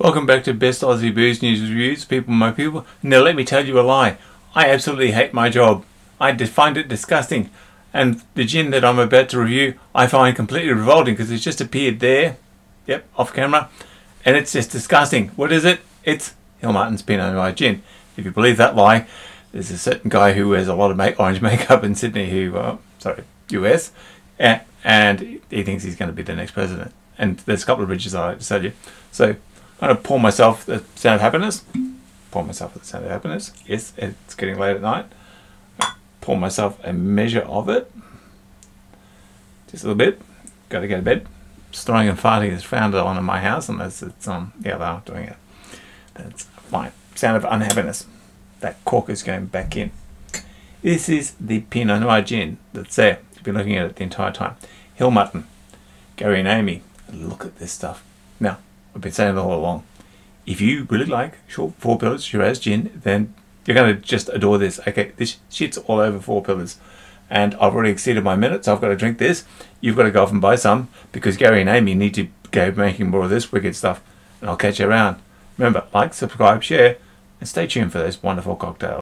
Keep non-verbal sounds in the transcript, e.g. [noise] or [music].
Welcome back to Best Aussie Booze News Reviews, people, my people. Now, let me tell you a lie. I absolutely hate my job. I find it disgusting. And the gin that I'm about to review, I find completely revolting because it's just appeared there. Yep, off camera. And it's just disgusting. What is it? It's Hill Martin's Pinot Noir Gin. If you believe that lie, there's a certain guy who wears a lot of make orange [laughs] makeup in Sydney who, uh, sorry, US, and, he thinks he's going to be the next president. And there's a couple of bridges I like to tell you. So I'm going to pour myself the sound of happiness. Pour myself the sound of happiness. Yes, it's getting late at night. Pour myself a measure of it. Just a little bit. Got to go to bed. Snoring and farting is frowned on in my house unless it's um yeah are doing it. That's fine. Sound of unhappiness. That cork is going back in. This is the Pinot Noir gin that's there. You've been looking at it the entire time. Hill Martin. Gary and Amy. Look at this stuff. Now, I've been saying it all along. If you really like short Four Pillars Shiraz gin, then you're going to just adore this. Okay, this shit's all over Four Pillars. And I've already exceeded my minutes. So I've got to drink this. You've got to go off and buy some because Gary and Amy need to go making more of this wicked stuff. And I'll catch you around. Remember, like, subscribe, share, and stay tuned for those wonderful cocktails.